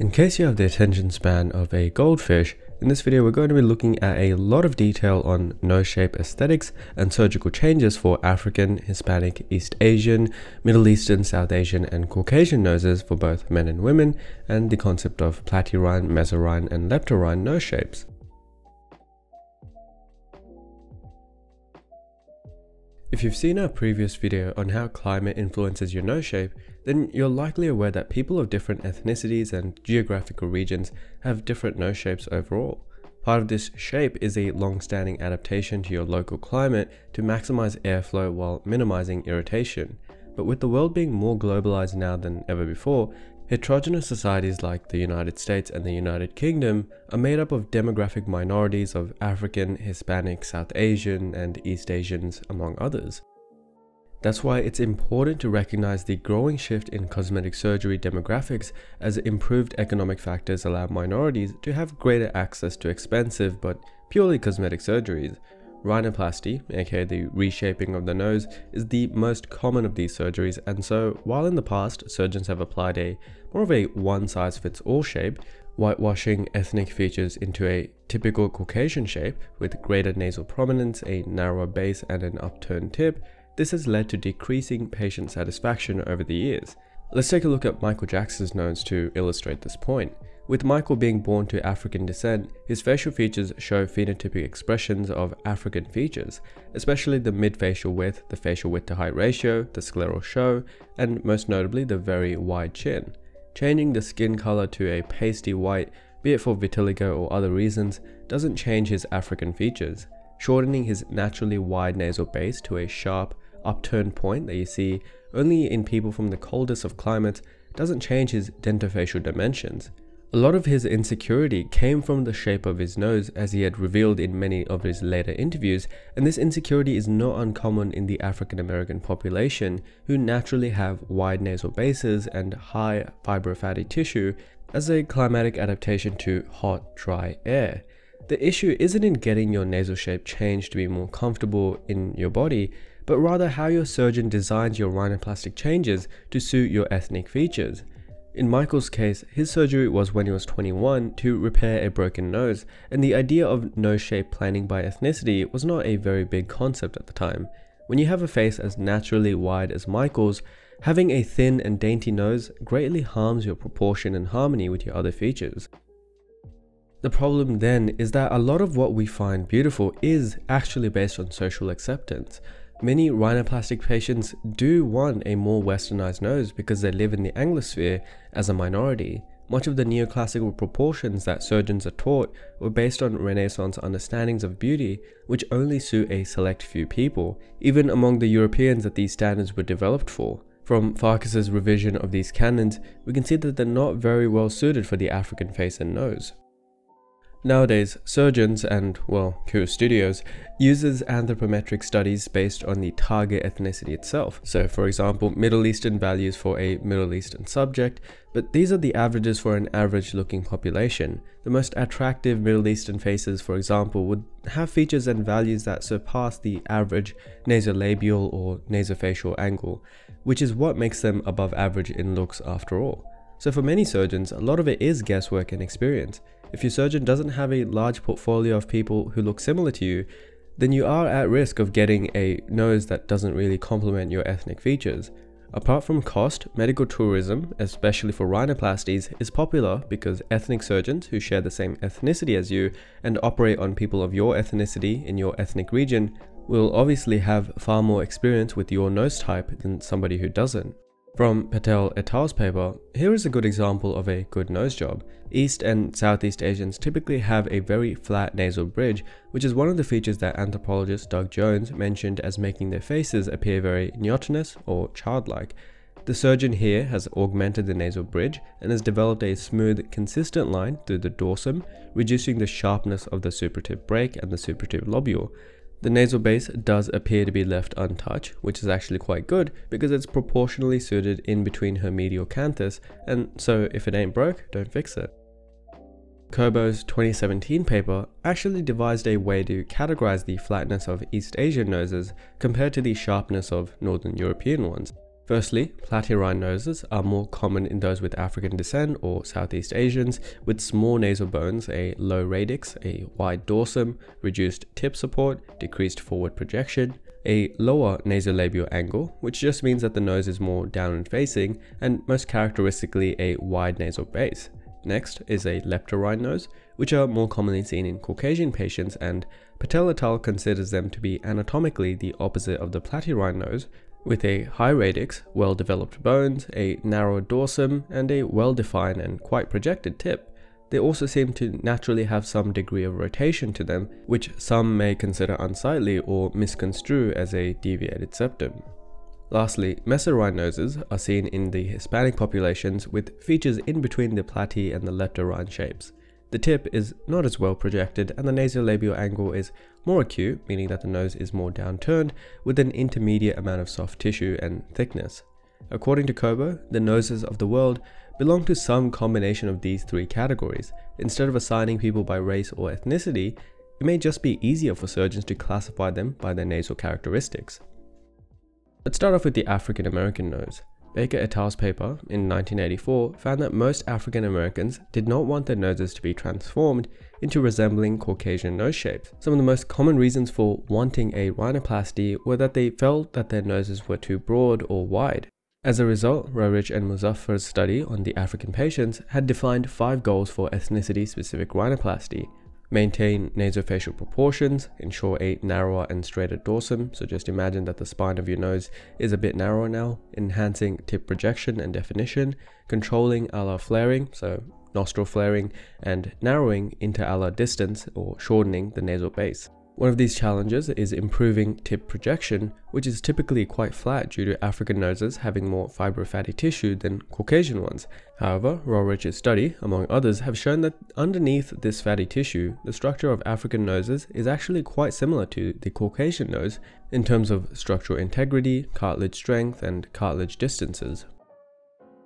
In case you have the attention span of a goldfish, in this video we're going to be looking at a lot of detail on nose shape aesthetics and surgical changes for African, Hispanic, East Asian, Middle Eastern, South Asian and Caucasian noses for both men and women, and the concept of platyrrhine, mesorrhine and leptorrhine nose shapes. If you've seen our previous video on how climate influences your nose shape, then you're likely aware that people of different ethnicities and geographical regions have different nose shapes overall. Part of this shape is a long-standing adaptation to your local climate to maximize airflow while minimizing irritation. But with the world being more globalized now than ever before, Heterogeneous societies like the United States and the United Kingdom are made up of demographic minorities of African, Hispanic, South Asian, and East Asians, among others. That's why it's important to recognize the growing shift in cosmetic surgery demographics as improved economic factors allow minorities to have greater access to expensive but purely cosmetic surgeries, Rhinoplasty, aka the reshaping of the nose, is the most common of these surgeries and so while in the past surgeons have applied a more of a one-size-fits-all shape, whitewashing ethnic features into a typical Caucasian shape with greater nasal prominence, a narrower base and an upturned tip, this has led to decreasing patient satisfaction over the years. Let's take a look at Michael Jackson's nose to illustrate this point. With Michael being born to African descent, his facial features show phenotypic expressions of African features, especially the mid-facial width, the facial width to height ratio, the scleral show, and most notably the very wide chin. Changing the skin color to a pasty white, be it for vitiligo or other reasons, doesn't change his African features. Shortening his naturally wide nasal base to a sharp, upturned point that you see only in people from the coldest of climates doesn't change his dentofacial dimensions. A lot of his insecurity came from the shape of his nose as he had revealed in many of his later interviews and this insecurity is not uncommon in the African American population who naturally have wide nasal bases and high fibrofatty tissue as a climatic adaptation to hot, dry air. The issue isn't in getting your nasal shape changed to be more comfortable in your body, but rather how your surgeon designs your rhinoplastic changes to suit your ethnic features. In Michael's case, his surgery was when he was 21 to repair a broken nose, and the idea of nose shape planning by ethnicity was not a very big concept at the time. When you have a face as naturally wide as Michael's, having a thin and dainty nose greatly harms your proportion and harmony with your other features. The problem then is that a lot of what we find beautiful is actually based on social acceptance. Many rhinoplastic patients do want a more westernized nose because they live in the Anglosphere as a minority. Much of the neoclassical proportions that surgeons are taught were based on Renaissance understandings of beauty, which only suit a select few people, even among the Europeans that these standards were developed for. From Farkas's revision of these canons, we can see that they're not very well suited for the African face and nose. Nowadays, surgeons and, well, Q Studios uses anthropometric studies based on the target ethnicity itself. So for example, Middle Eastern values for a Middle Eastern subject, but these are the averages for an average looking population. The most attractive Middle Eastern faces, for example, would have features and values that surpass the average nasolabial or nasofacial angle, which is what makes them above average in looks after all. So for many surgeons, a lot of it is guesswork and experience. If your surgeon doesn't have a large portfolio of people who look similar to you, then you are at risk of getting a nose that doesn't really complement your ethnic features. Apart from cost, medical tourism, especially for rhinoplasties, is popular because ethnic surgeons who share the same ethnicity as you and operate on people of your ethnicity in your ethnic region will obviously have far more experience with your nose type than somebody who doesn't. From Patel et al.'s paper, here is a good example of a good nose job. East and Southeast Asians typically have a very flat nasal bridge, which is one of the features that anthropologist Doug Jones mentioned as making their faces appear very neotenous or childlike. The surgeon here has augmented the nasal bridge and has developed a smooth, consistent line through the dorsum, reducing the sharpness of the supratip break and the supratip lobule. The nasal base does appear to be left untouched, which is actually quite good because it's proportionally suited in between her medial canthus, and so if it ain't broke, don't fix it. Cobo's 2017 paper actually devised a way to categorize the flatness of East Asian noses compared to the sharpness of Northern European ones. Firstly, platyrrhine noses are more common in those with African descent or Southeast Asians, with small nasal bones, a low radix, a wide dorsum, reduced tip support, decreased forward projection, a lower nasolabial angle, which just means that the nose is more downward facing, and most characteristically a wide nasal base. Next is a leptorrhine nose, which are more commonly seen in Caucasian patients, and Patel et al. considers them to be anatomically the opposite of the platyrrhine nose, with a high radix, well-developed bones, a narrow dorsum, and a well-defined and quite projected tip. They also seem to naturally have some degree of rotation to them, which some may consider unsightly or misconstrue as a deviated septum. Lastly, mesorrhine noses are seen in the Hispanic populations with features in between the platy and the leptorrhine shapes. The tip is not as well projected and the nasolabial angle is more acute, meaning that the nose is more downturned with an intermediate amount of soft tissue and thickness. According to Cobo, the noses of the world belong to some combination of these three categories. Instead of assigning people by race or ethnicity, it may just be easier for surgeons to classify them by their nasal characteristics. Let's start off with the African American nose. Baker et al.'s paper in 1984 found that most African Americans did not want their noses to be transformed into resembling Caucasian nose shapes. Some of the most common reasons for wanting a rhinoplasty were that they felt that their noses were too broad or wide. As a result, Rohrich and Muzaffar's study on the African patients had defined five goals for ethnicity-specific rhinoplasty, Maintain nasofacial proportions, ensure a narrower and straighter dorsum, so just imagine that the spine of your nose is a bit narrower now, enhancing tip projection and definition, controlling alar flaring, so nostril flaring, and narrowing interalar distance or shortening the nasal base. One of these challenges is improving tip projection, which is typically quite flat due to African noses having more fibrofatty tissue than Caucasian ones. However, Rohrich's study, among others, have shown that underneath this fatty tissue, the structure of African noses is actually quite similar to the Caucasian nose in terms of structural integrity, cartilage strength, and cartilage distances.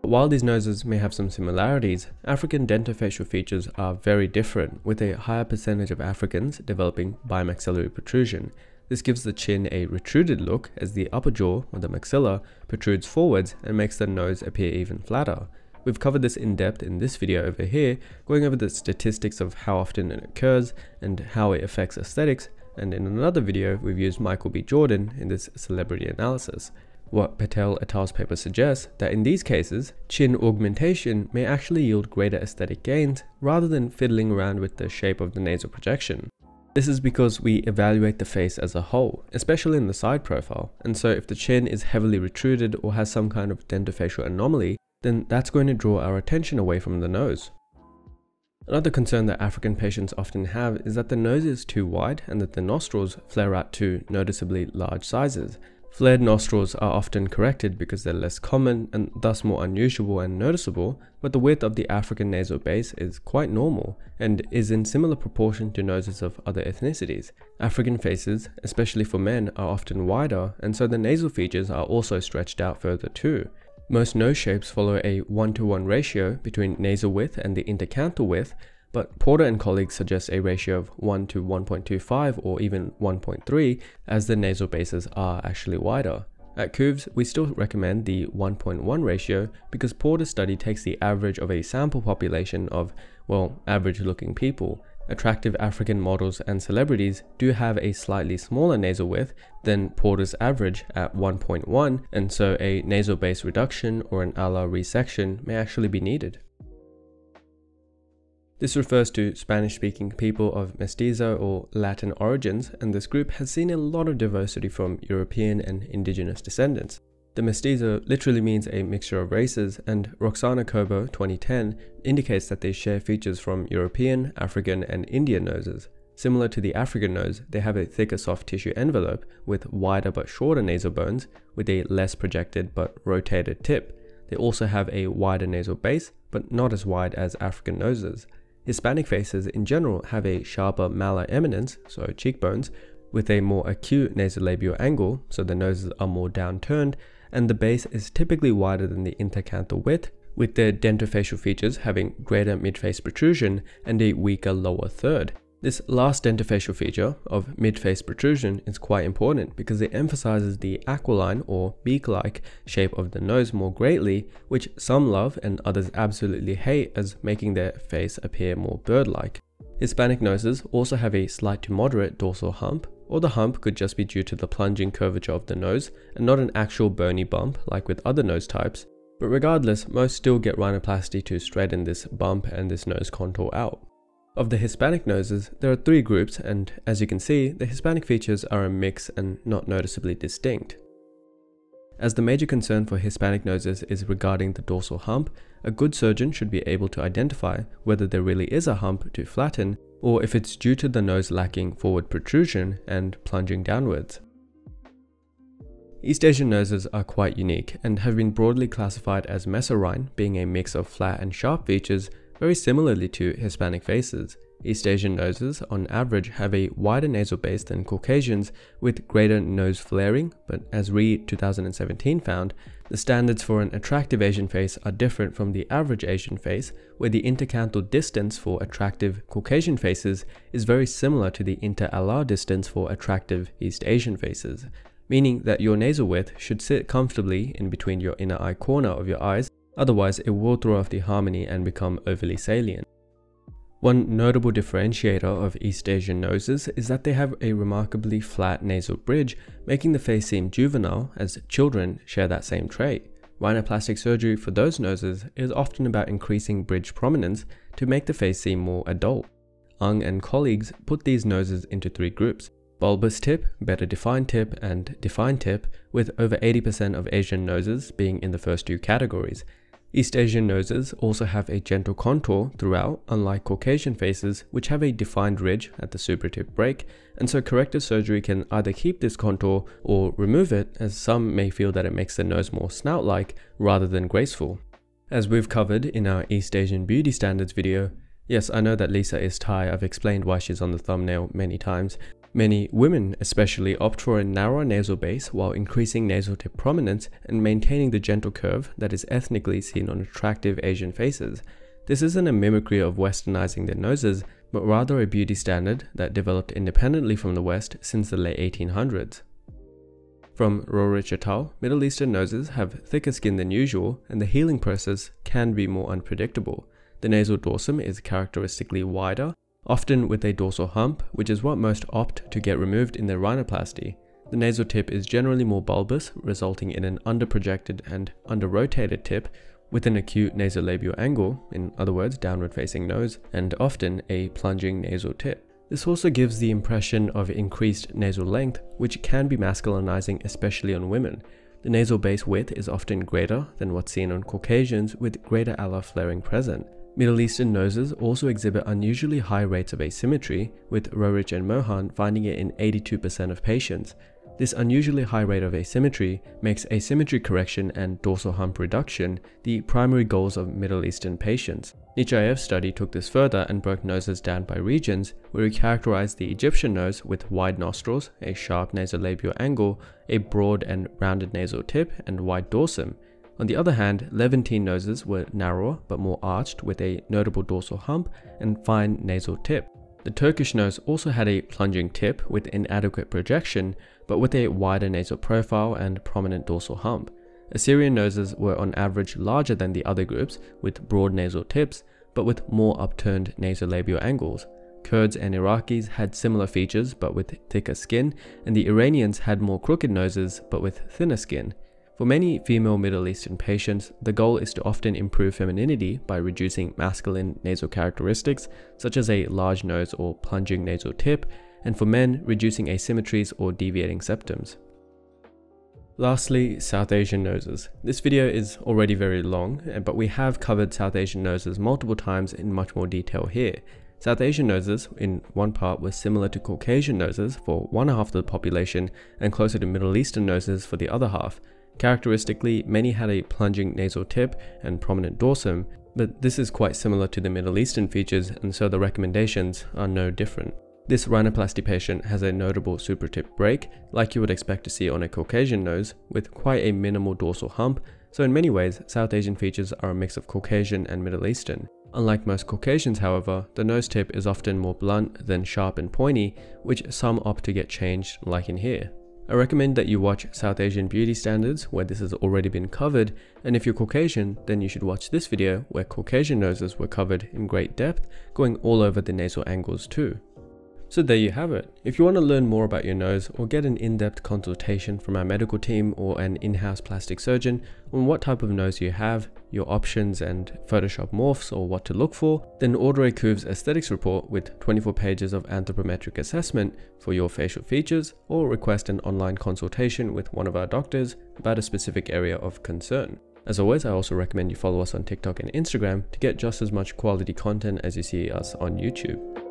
While these noses may have some similarities, African dentofacial features are very different, with a higher percentage of Africans developing bimaxillary protrusion. This gives the chin a retruded look as the upper jaw, or the maxilla, protrudes forwards and makes the nose appear even flatter. We've covered this in depth in this video over here, going over the statistics of how often it occurs and how it affects aesthetics, and in another video we've used Michael B. Jordan in this celebrity analysis. What Patel et al.'s paper suggests that in these cases, chin augmentation may actually yield greater aesthetic gains rather than fiddling around with the shape of the nasal projection. This is because we evaluate the face as a whole, especially in the side profile, and so if the chin is heavily retruded or has some kind of dentofacial anomaly, then that's going to draw our attention away from the nose. Another concern that African patients often have is that the nose is too wide and that the nostrils flare out to noticeably large sizes, Flared nostrils are often corrected because they're less common and thus more unusual and noticeable, but the width of the African nasal base is quite normal and is in similar proportion to noses of other ethnicities. African faces, especially for men, are often wider and so the nasal features are also stretched out further too. Most nose shapes follow a 1 to 1 ratio between nasal width and the intercanthal width, but Porter and colleagues suggest a ratio of 1 to 1.25 or even 1.3 as the nasal bases are actually wider. At QOVES, we still recommend the 1.1 ratio because Porter's study takes the average of a sample population of, well, average looking people. Attractive African models and celebrities do have a slightly smaller nasal width than Porter's average at 1.1 and so a nasal base reduction or an alar resection may actually be needed. This refers to Spanish-speaking people of mestizo or Latin origins, and this group has seen a lot of diversity from European and indigenous descendants. The mestizo literally means a mixture of races, and Roxana Cobo 2010 indicates that they share features from European, African, and Indian noses. Similar to the African nose, they have a thicker soft tissue envelope with wider but shorter nasal bones with a less projected but rotated tip. They also have a wider nasal base, but not as wide as African noses. Hispanic faces in general have a sharper malar eminence, so cheekbones, with a more acute nasolabial angle, so the noses are more downturned, and the base is typically wider than the intercanthal width, with their dentofacial features having greater midface protrusion and a weaker lower third. This last dentofacial feature of mid-face protrusion is quite important because it emphasizes the aquiline or beak-like shape of the nose more greatly, which some love and others absolutely hate as making their face appear more bird-like. Hispanic noses also have a slight to moderate dorsal hump, or the hump could just be due to the plunging curvature of the nose and not an actual bony bump like with other nose types. But regardless, most still get rhinoplasty to straighten this bump and this nose contour out. Of the Hispanic noses, there are three groups and as you can see, the Hispanic features are a mix and not noticeably distinct. As the major concern for Hispanic noses is regarding the dorsal hump, a good surgeon should be able to identify whether there really is a hump to flatten or if it's due to the nose lacking forward protrusion and plunging downwards. East Asian noses are quite unique and have been broadly classified as mesorrhine, being a mix of flat and sharp features very similarly to Hispanic faces. East Asian noses, on average, have a wider nasal base than Caucasians with greater nose flaring, but as Reed 2017 found, the standards for an attractive Asian face are different from the average Asian face, where the intercanthal distance for attractive Caucasian faces is very similar to the inter-alar distance for attractive East Asian faces, meaning that your nasal width should sit comfortably in between your inner eye corner of your eyes, otherwise it will throw off the harmony and become overly salient. One notable differentiator of East Asian noses is that they have a remarkably flat nasal bridge, making the face seem juvenile as children share that same trait. Rhinoplastic surgery for those noses is often about increasing bridge prominence to make the face seem more adult. Ung and colleagues put these noses into three groups, bulbous tip, better defined tip, and defined tip, with over 80% of Asian noses being in the first two categories, East Asian noses also have a gentle contour throughout, unlike Caucasian faces, which have a defined ridge at the supratip break, and so corrective surgery can either keep this contour or remove it, as some may feel that it makes the nose more snout-like rather than graceful. As we've covered in our East Asian beauty standards video, yes, I know that Lisa is Thai, I've explained why she's on the thumbnail many times, Many women especially opt for a narrower nasal base while increasing nasal tip prominence and maintaining the gentle curve that is ethnically seen on attractive Asian faces. This isn't a mimicry of westernizing their noses, but rather a beauty standard that developed independently from the West since the late 1800s. From Rohrich et al., Middle Eastern noses have thicker skin than usual, and the healing process can be more unpredictable. The nasal dorsum is characteristically wider, often with a dorsal hump, which is what most opt to get removed in their rhinoplasty. The nasal tip is generally more bulbous, resulting in an underprojected and underrotated tip with an acute nasolabial angle, in other words, downward facing nose, and often a plunging nasal tip. This also gives the impression of increased nasal length, which can be masculinizing especially on women. The nasal base width is often greater than what's seen on Caucasians with greater alar flaring present. Middle Eastern noses also exhibit unusually high rates of asymmetry, with Rohrich and Mohan finding it in 82% of patients. This unusually high rate of asymmetry makes asymmetry correction and dorsal hump reduction the primary goals of Middle Eastern patients. Nechaev's study took this further and broke noses down by regions, where he characterized the Egyptian nose with wide nostrils, a sharp nasolabial angle, a broad and rounded nasal tip, and wide dorsum. On the other hand, Levantine noses were narrower but more arched with a notable dorsal hump and fine nasal tip. The Turkish nose also had a plunging tip with inadequate projection, but with a wider nasal profile and prominent dorsal hump. Assyrian noses were on average larger than the other groups, with broad nasal tips, but with more upturned nasolabial angles. Kurds and Iraqis had similar features but with thicker skin, and the Iranians had more crooked noses but with thinner skin. For many female Middle Eastern patients, the goal is to often improve femininity by reducing masculine nasal characteristics, such as a large nose or plunging nasal tip, and for men, reducing asymmetries or deviating septums. Lastly, South Asian noses. This video is already very long, eh, but we have covered South Asian noses multiple times in much more detail here. South Asian noses, in one part, were similar to Caucasian noses for one half of the population and closer to Middle Eastern noses for the other half, Characteristically, many had a plunging nasal tip and prominent dorsum, but this is quite similar to the Middle Eastern features and so the recommendations are no different. This rhinoplasty patient has a notable supratip break, like you would expect to see on a Caucasian nose, with quite a minimal dorsal hump, so in many ways, South Asian features are a mix of Caucasian and Middle Eastern. Unlike most Caucasians however, the nose tip is often more blunt than sharp and pointy, which some opt to get changed like in here. I recommend that you watch South Asian Beauty Standards where this has already been covered and if you're Caucasian then you should watch this video where Caucasian noses were covered in great depth going all over the nasal angles too. So there you have it. If you want to learn more about your nose or get an in-depth consultation from our medical team or an in-house plastic surgeon on what type of nose you have, your options and Photoshop morphs or what to look for, then order a QOVES aesthetics report with 24 pages of anthropometric assessment for your facial features or request an online consultation with one of our doctors about a specific area of concern. As always, I also recommend you follow us on TikTok and Instagram to get just as much quality content as you see us on YouTube.